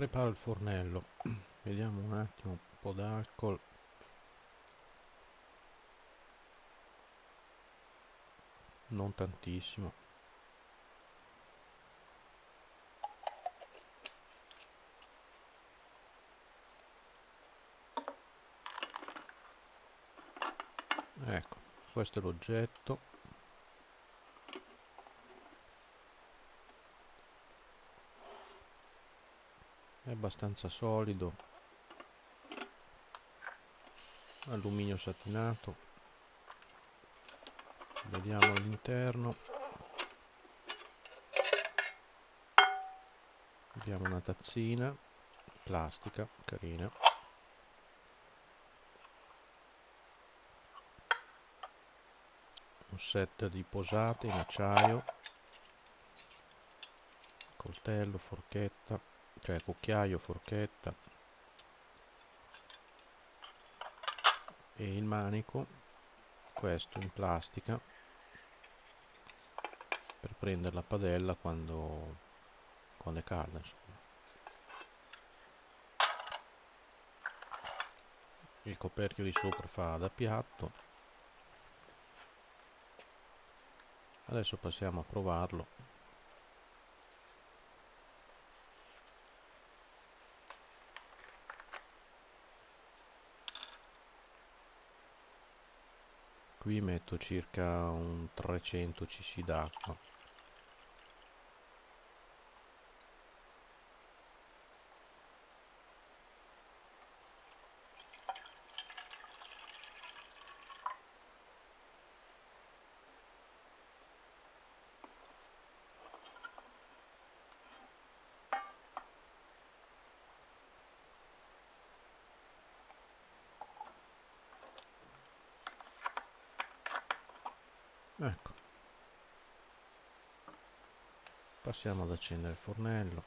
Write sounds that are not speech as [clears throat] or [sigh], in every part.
preparo il fornello. [clears throat] Vediamo un attimo un po' d'alcol. Non tantissimo. Ecco questo è l'oggetto è abbastanza solido. Alluminio satinato. Vediamo all'interno. Abbiamo una tazzina plastica carina. Un set di posate in acciaio. Coltello forchetta cioè cucchiaio forchetta. E il manico questo in plastica per prendere la padella quando, quando è calda insomma. Il coperchio di sopra fa da piatto. Adesso passiamo a provarlo qui metto circa un 300 cc d'acqua ecco. Passiamo ad accendere il fornello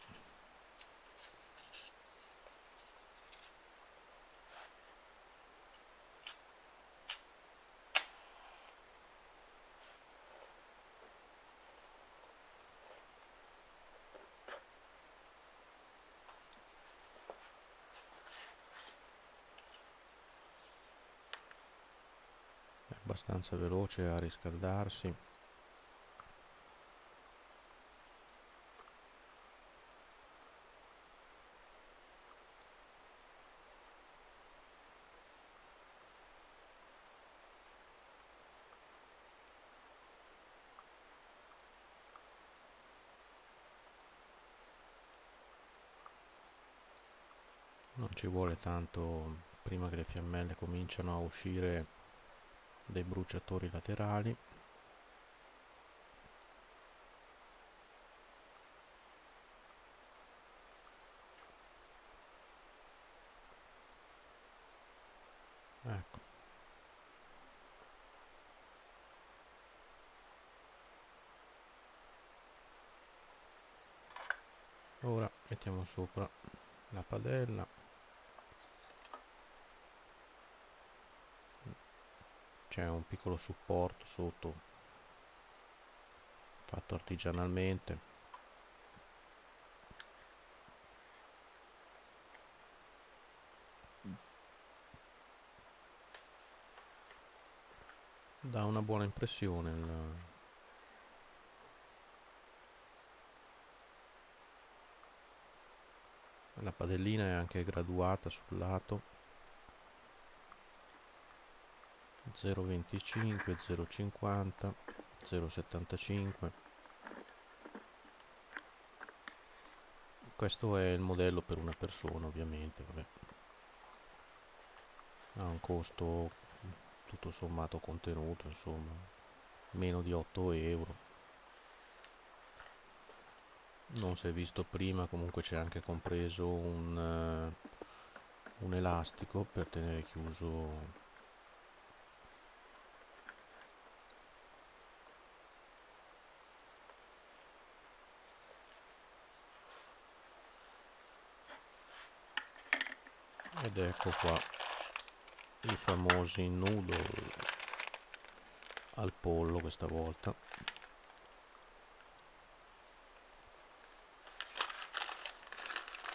abbastanza veloce a riscaldarsi. Non ci vuole tanto prima che le fiammelle cominciano a uscire dei bruciatori laterali. Ecco. Ora mettiamo sopra la padella c'è un piccolo supporto sotto fatto artigianalmente. Dà una buona impressione il, la padellina è anche graduata sul lato 0,25 0,50 0,75 questo è il modello per una persona ovviamente vabbè. ha un costo tutto sommato contenuto insomma meno di 8 euro non si è visto prima comunque c'è anche compreso un, uh, un elastico per tenere chiuso ed ecco qua i famosi noodle al pollo questa volta.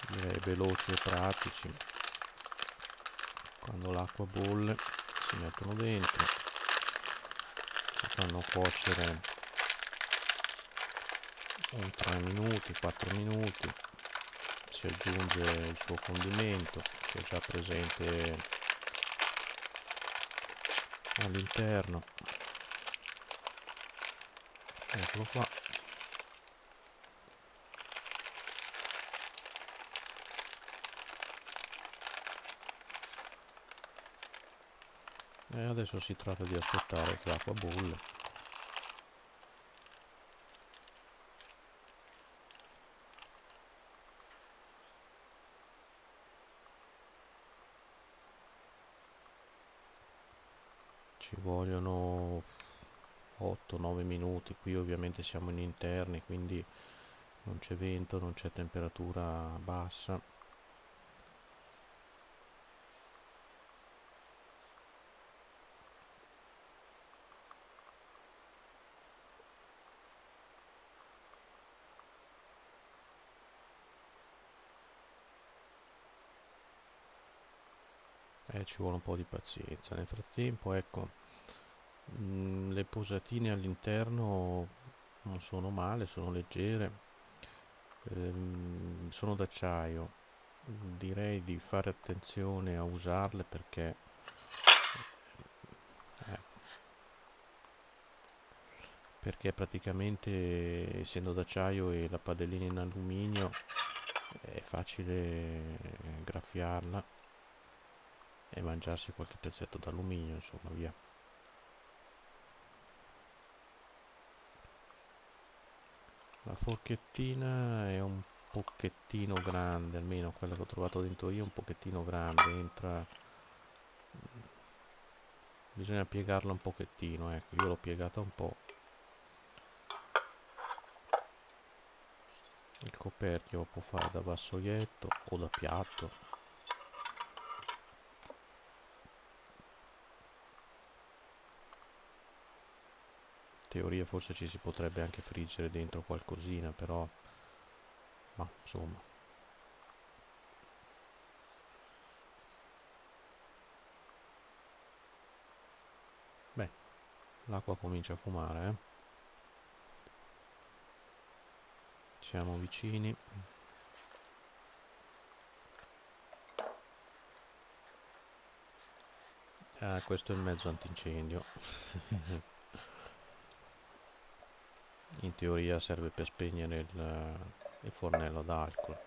Direi veloci e pratici. Quando l'acqua bolle si mettono dentro si fanno cuocere un 3 minuti 4 minuti si aggiunge il suo condimento che è già presente all'interno. Eccolo qua. E adesso si tratta di aspettare che l'acqua bolle ci vogliono 8-9 minuti. Qui ovviamente siamo in interni quindi non c'è vento non c'è temperatura bassa eh, ci vuole un po' di pazienza. Nel frattempo ecco mh, mm, le posatine all'interno non sono male sono leggere ehm, sono d'acciaio. Direi di fare attenzione a usarle perché eh, perché praticamente essendo d'acciaio e la padellina in alluminio è facile graffiarla e mangiarsi qualche pezzetto d'alluminio insomma via. La forchettina è un pochettino grande almeno quella che ho trovato dentro io è un pochettino grande entra bisogna piegarla un pochettino ecco io l'ho piegata un po' il coperchio può fare da vassoietto o da piatto teoria forse ci si potrebbe anche friggere dentro qualcosina però ma insomma. Beh l'acqua comincia a fumare eh? siamo vicini. Ah, questo è il mezzo antincendio [laughs] in teoria serve per spegnere il, il fornello d'alcol.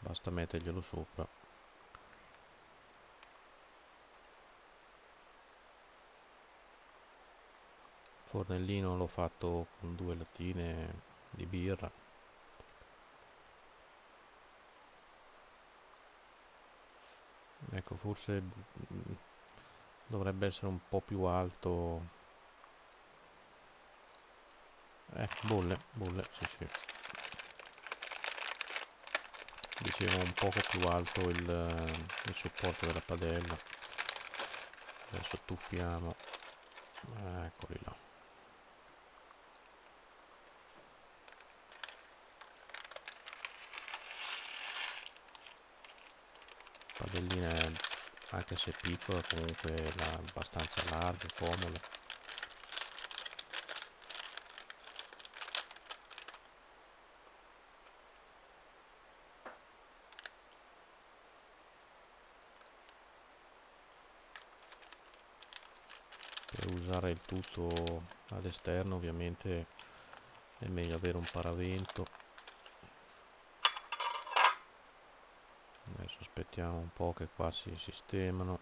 Basta metterglielo sopra. Fornellino l'ho fatto con due lattine di birra. Ecco forse dovrebbe essere un po' più alto. Eh bolle bolle sì sì. Dicevo un poco più alto il, il supporto della padella. Adesso tuffiamo. Eccoli là. Padellina anche se piccola comunque è abbastanza larga comoda per usare il tutto all'esterno ovviamente è meglio avere un paravento adesso aspettiamo un po' che qua si sistemano.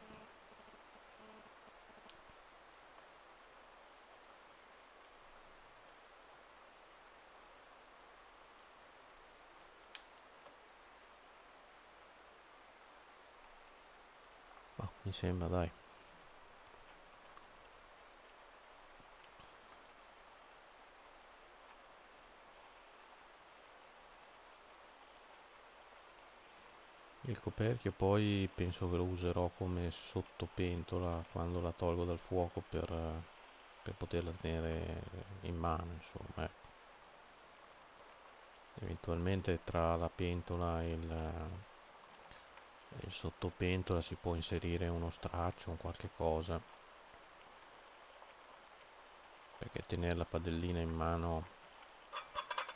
Oh, mi sembra dai il coperchio poi penso che lo userò come sottopentola quando la tolgo dal fuoco per, per poterla tenere in mano insomma ecco. eventualmente tra la pentola e il, il sottopentola si può inserire uno straccio o qualche cosa perché tenere la padellina in mano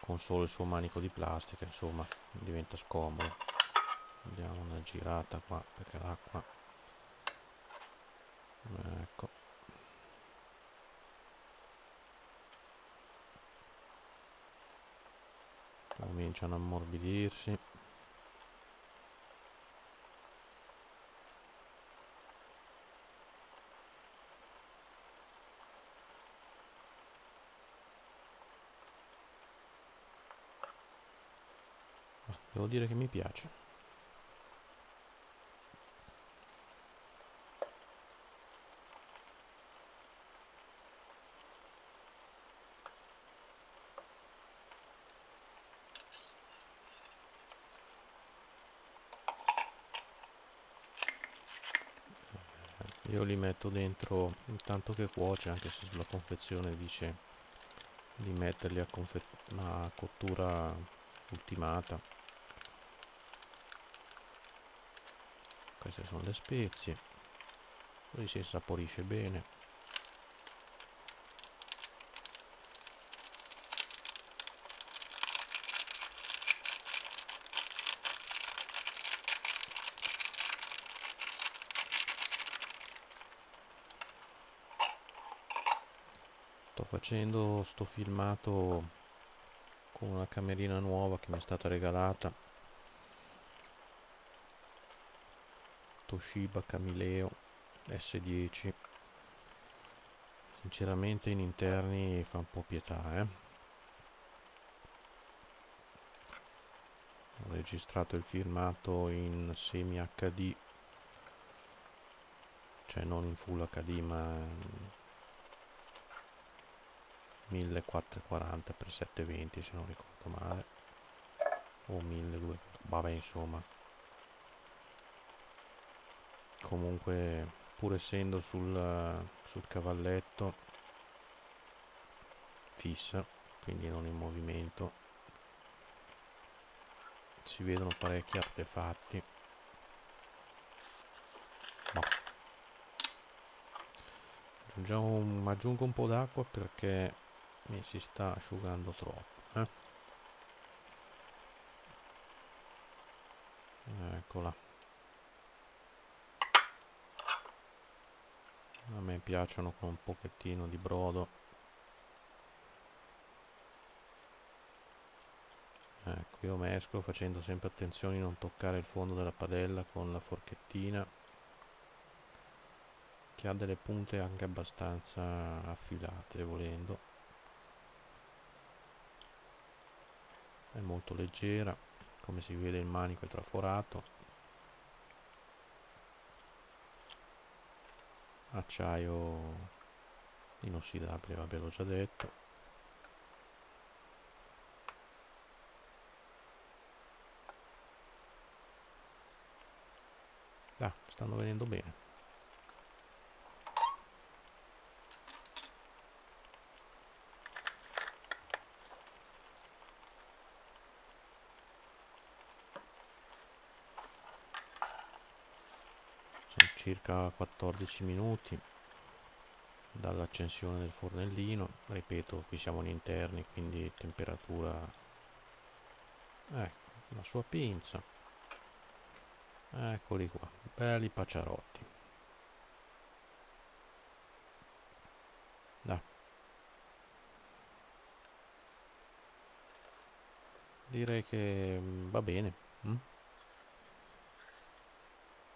con solo il suo manico di plastica insomma diventa scomodo diamo una girata qua perché l'acqua ecco. Cominciano a ammorbidirsi. Devo dire che mi piace io li metto dentro intanto che cuoce anche se sulla confezione dice di metterli a, a cottura ultimata. Queste sono le spezie. Così si insaporisce bene sto facendo sto filmato con una camerina nuova che mi è stata regalata. Toshiba Camileo S10 sinceramente in interni fa un po' pietà eh? ho registrato il filmato in semi HD cioè non in full HD ma 1440 x 720 se non ricordo male o 1200 vabbè insomma comunque pur essendo sul, sul cavalletto fissa quindi non in movimento si vedono parecchi artefatti boh. aggiungiamo aggiungo un po' d'acqua perché mi si sta asciugando troppo eh? eccola. A me piacciono con un pochettino di brodo. Ecco io mescolo facendo sempre attenzione di non toccare il fondo della padella con la forchettina che ha delle punte anche abbastanza affilate volendo è molto leggera come si vede il manico è traforato. Acciaio inossidabile vabbè l'ho già detto. Ah, stanno venendo bene circa 14 minuti dall'accensione del fornellino. Ripeto qui siamo in interni quindi temperatura ecco la sua pinza. Eccoli qua belli pacciarotti da direi che mm, va bene mm?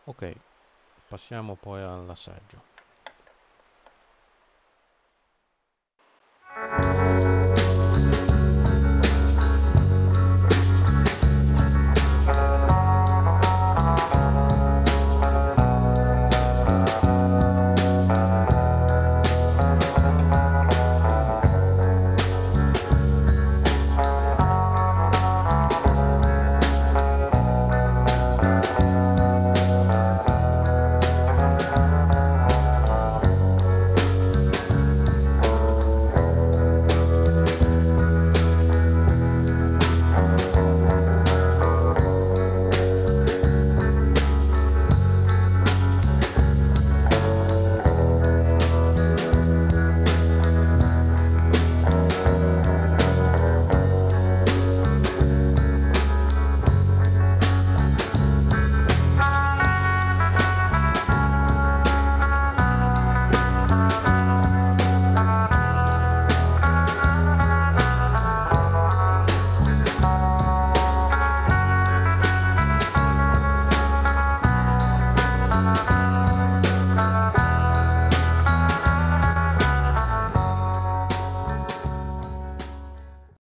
ok Passiamo poi all'assaggio.